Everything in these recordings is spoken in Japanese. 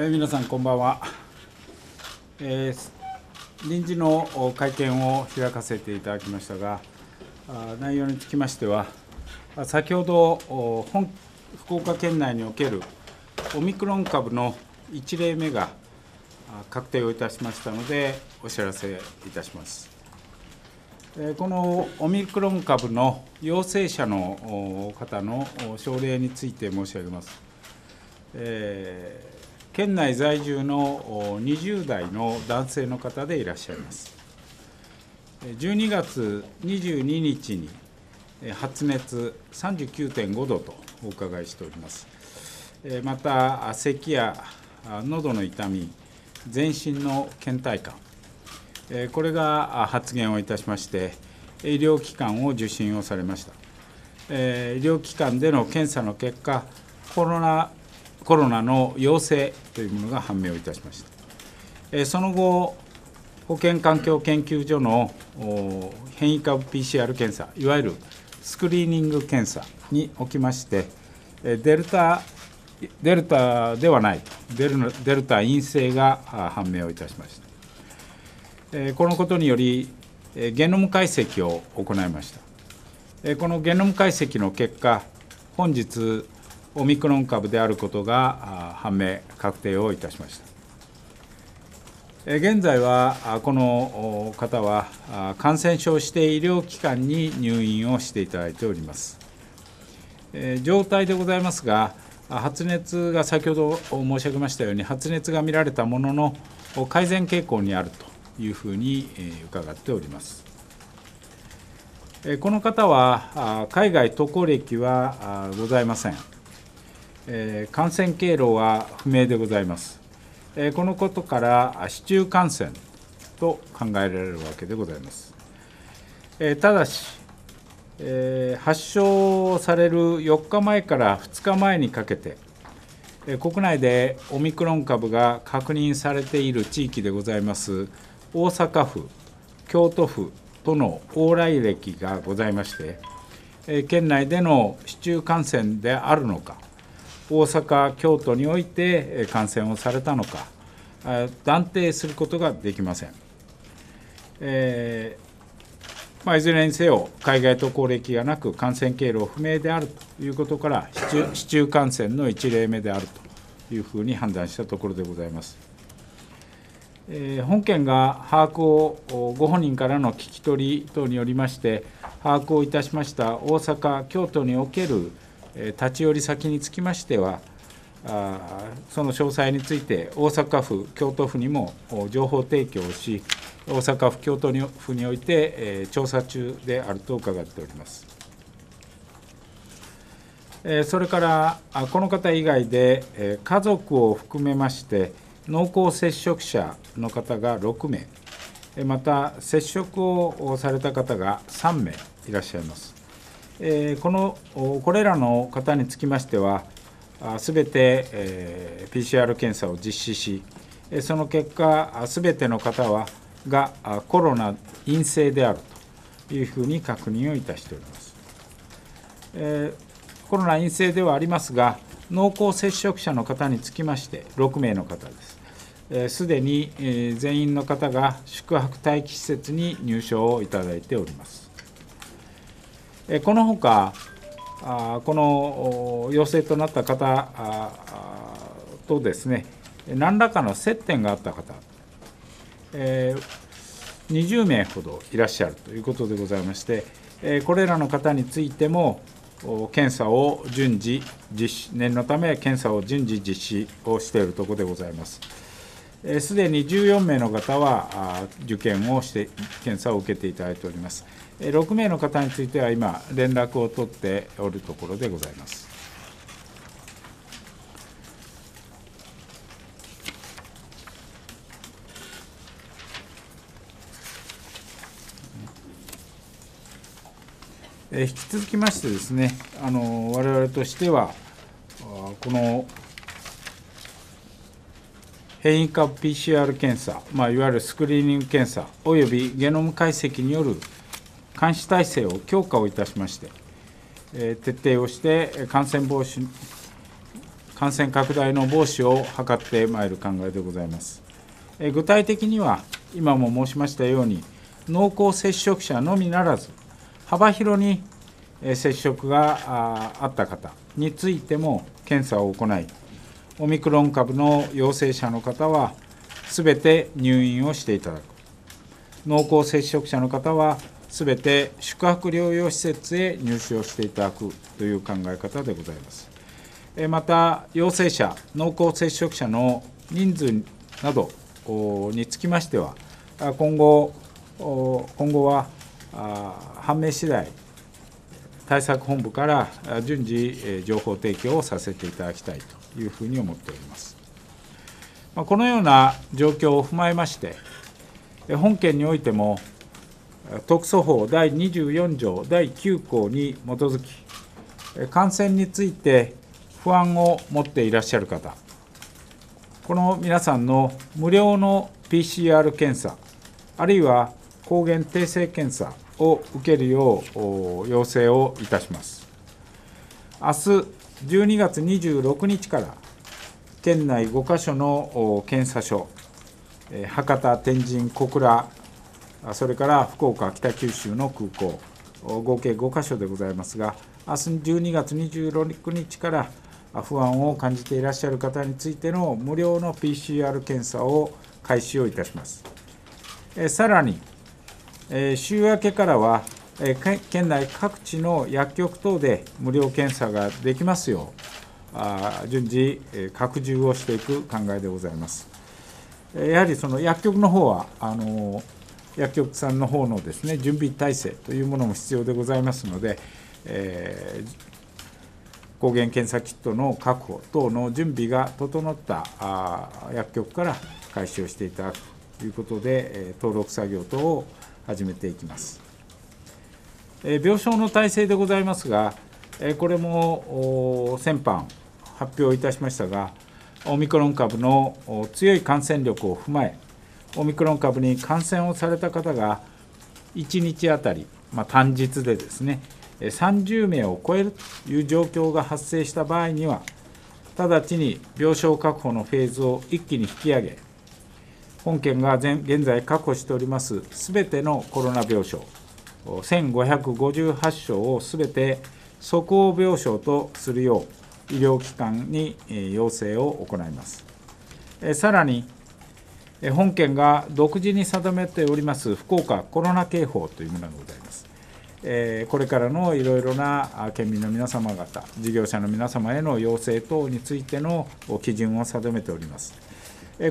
えー、皆さんこんばんは、えー、臨時の会見を開かせていただきましたが内容につきましては先ほど本福岡県内におけるオミクロン株の1例目が確定をいたしましたのでお知らせいたしますこのオミクロン株の陽性者の方の症例について申し上げます。え、県内在住の20代の男性の方でいらっしゃいます。12月22日に発熱39.5度とお伺いしております。また、咳や喉の痛み、全身の倦怠感、これが発言をいたしまして、医療機関を受診をされました。医療機関での検査の結果、コロナコロナの陽性というものが判明をいたしました。その後、保健環境研究所の変異株 PCR 検査、いわゆるスクリーニング検査におきまして、デルタデルタではないとデル、デルタ陰性が判明をいたしました。このことにより、ゲノム解析を行いました。このゲノム解析の結果、本日、オミクロン株であることが判明、確定をいたしました。現在は、この方は感染症指定医療機関に入院をしていただいております。状態でございますが、発熱が先ほど申し上げましたように、発熱が見られたものの、改善傾向にあるというふうに伺っております。この方は、海外渡航歴はございません。え感染経路は不明でございます。えこのことから、市中感染と考えられるわけでございます。えただし、え発症される4日前から2日前にかけて、国内でオミクロン株が確認されている地域でございます大阪府、京都府との往来歴がございまして、県内での市中感染であるのか、大阪、京都において感染をされたのか、断定することができません。えーまあ、いずれにせよ、海外渡航歴がなく、感染経路不明であるということから、市中 市中感染の1例目であるというふうに判断したところでございます。えー、本件が把握を、ご本人からの聞き取り等によりまして、把握をいたしました大阪、京都における立ち寄り先につきましては、その詳細について、大阪府、京都府にも情報提供し、大阪府、京都府において調査中であると伺っております。それから、この方以外で、家族を含めまして、濃厚接触者の方が6名、また接触をされた方が3名いらっしゃいます。このこれらの方につきましては、すべてえー PCR 検査を実施し、その結果、すべての方はがコロナ陰性であるというふうに確認をいたしております。コロナ陰性ではありますが、濃厚接触者の方につきまして6名の方です。すでに全員の方が宿泊待機施設に入所をいただいております。このほか、この陽性となった方とですね、何らかの接点があった方、え20名ほどいらっしゃるということでございましてえ、これらの方についても、検査を順次実施、念のため検査を順次実施をしているところでございます。すでに14名の方は受験をして、検査を受けていただいております。6名の方については今、連絡を取っておるところでございます。引き続きましてですね、あの我々としては、この変異株 PCR 検査、まあ、いわゆるスクリーニング検査、およびゲノム解析による監視体制を強化をいたしましてえ、徹底をして感染防止感染拡大の防止を図ってまいる考えでございます。え具体的には、今も申しましたように、濃厚接触者のみならず、幅広に接触があった方についても検査を行い、オミクロン株の陽性者の方は、すべて入院をしていただく、濃厚接触者の方は、すべて宿泊療養施設へ入所していただくという考え方でございます。また、陽性者、濃厚接触者の人数などにつきましては、今後、今後は判明次第、対策本部から順次、情報提供をさせていただきたいというふうに思っております。まこのような状況を踏まえまして、本件においても、特措法第24条第9項に基づき、感染について不安を持っていらっしゃる方、この皆さんの無料の PCR 検査、あるいは抗原定性検査を受けるよう要請をいたします。明日12月26日から県内5か所の検査所、博多、天神、小倉、それから福岡、北九州の空港、合計5か所でございますが、明日12月26日から不安を感じていらっしゃる方についての無料の PCR 検査を開始をいたします。さらに、週明けからは、県内各地の薬局等で無料検査ができますよう、順次、拡充をしていく考えでございます。やはりその薬局の方はあの薬局さんの方のですね準備体制というものも必要でございますので、えー、抗原検査キットの確保等の準備が整った薬局から開始をしていただくということで、登録作業等を始めていきます。病床の体制でございますが、これも先般発表いたしましたが、オミクロン株の強い感染力を踏まえ、オミクロン株に感染をされた方が1日当たり、まあ、単日でですね、30名を超えるという状況が発生した場合には、直ちに病床確保のフェーズを一気に引き上げ、本県が現在確保しておりますすべてのコロナ病床、1558床をすべて即応病床とするよう、医療機関に要請を行います。さらに、本県が独自に定めております福岡コロナ警報というものがございます。これからのいろいろな県民の皆様方、事業者の皆様への要請等についての基準を定めております。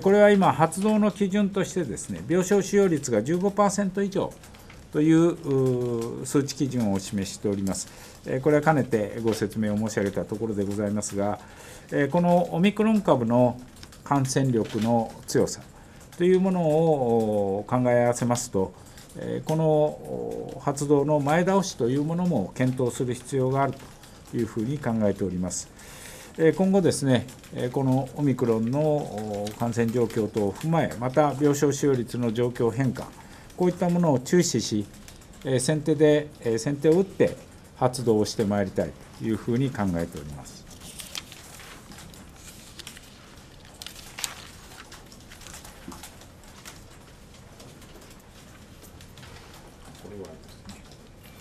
これは今、発動の基準としてですね、病床使用率が15%以上という数値基準をお示ししております。これはかねてご説明を申し上げたところでございますが、このオミクロン株の感染力の強さというものを考え合わせますと、この発動の前倒しというものも検討する必要があるというふうに考えております。今後ですね、このオミクロンの感染状況等を踏まえ、また病床使用率の状況変化、こういったものを注視し、先手で先手を打って発動をしてまいりたいというふうに考えております。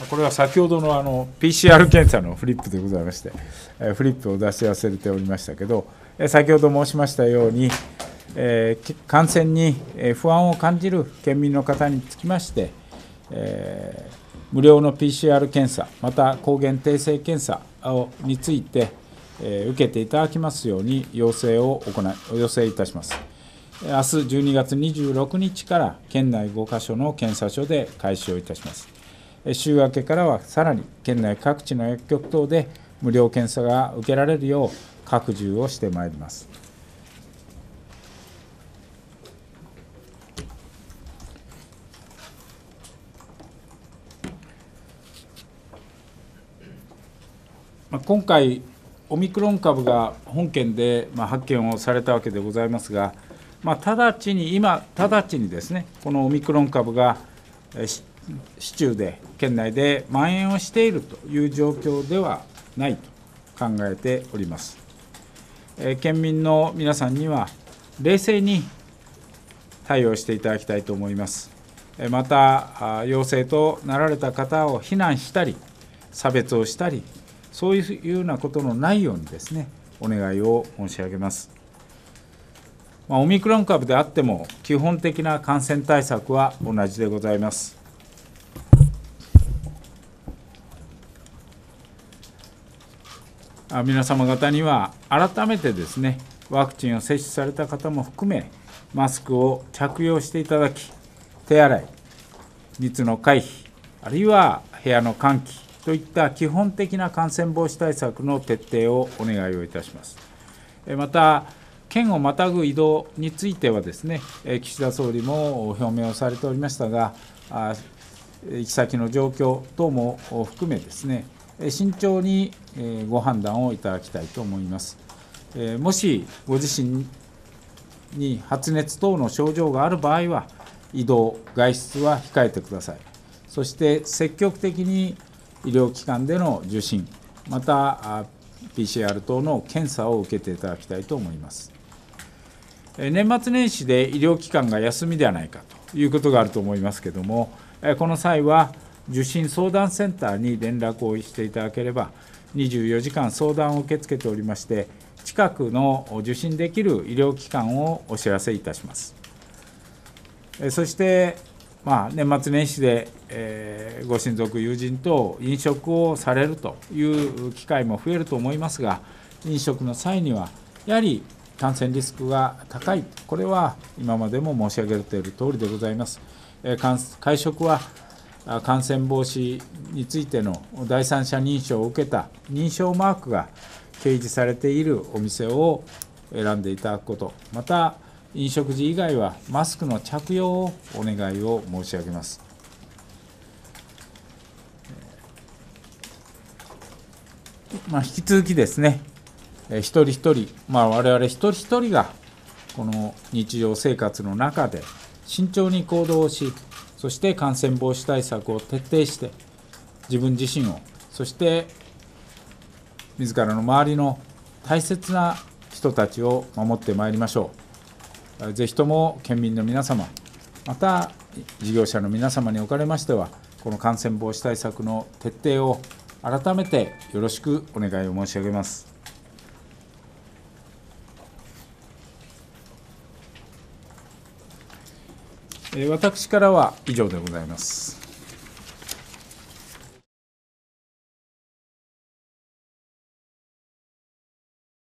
これは先ほどのあの PCR 検査のフリップでございまして、フリップを出し忘れておりましたけど、先ほど申しましたように、感染に不安を感じる県民の方につきまして、無料の PCR 検査、また抗原定性検査について、受けていただきますように要請を行い、お要請いたします。明日12月26日から県内5か所の検査所で開始をいたします。週明けからはさらに県内各地の薬局等で無料検査が受けられるよう拡充をしてまいります。今回、オミクロン株が本県で発見をされたわけでございますが、まあ、直ちに今、直ちにですね、このオミクロン株が市中で、県内で蔓延をしているという状況ではないと考えております。県民の皆さんには冷静に対応していただきたいと思います。また、陽性となられた方を非難したり、差別をしたり、そういうようなことのないようにですね、お願いを申し上げます。まあ、オミクロン株であっても、基本的な感染対策は同じでございます。皆様方には改めてですねワクチンを接種された方も含めマスクを着用していただき手洗い密の回避あるいは部屋の換気といった基本的な感染防止対策の徹底をお願いをいたしますまた県をまたぐ移動についてはですね岸田総理も表明をされておりましたが行き先の状況等も含めですね慎重にご判断をいただきたいと思います。もしご自身に発熱等の症状がある場合は、移動、外出は控えてください。そして積極的に医療機関での受診、また PCR 等の検査を受けていただきたいと思います。年末年始で医療機関が休みではないかということがあると思いますけれども、この際は、受診相談センターに連絡をしていただければ、24時間相談を受け付けておりまして、近くの受診できる医療機関をお知らせいたします。そして、まあ、年末年始で、えー、ご親族、友人と飲食をされるという機会も増えると思いますが、飲食の際には、やはり感染リスクが高い、これは今までも申し上げている通りでございます。えー、会食は感染防止についての第三者認証を受けた認証マークが掲示されているお店を選んでいただくこと、また飲食時以外はマスクの着用をお願いを申し上げます。まあ、引き続きですね、一人一人、まあ、我々一人一人がこの日常生活の中で慎重に行動をし、そして感染防止対策を徹底して、自分自身を、そして自らの周りの大切な人たちを守ってまいりましょう。ぜひとも県民の皆様、また事業者の皆様におかれましては、この感染防止対策の徹底を改めてよろしくお願いを申し上げます。私からは以上でございます。